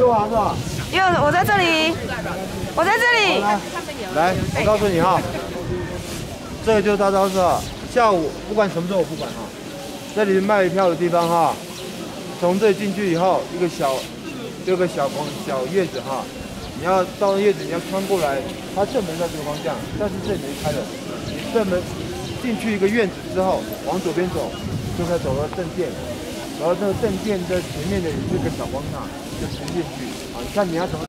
六行是吧？有，我在这里，我在这里。来，我告诉你哈，这个就是大超市啊。下午不管什么时候我不管哈，这里是卖票的地方哈。从这里进去以后，一个小，有个小房小院子哈。你要到了院子，你要穿过来，它正门在这个方向，但是这里没开的。正门进去一个院子之后，往左边走，就可以走到正殿。然后这个正殿的前面的这个小广场就直进去啊。看你要怎么？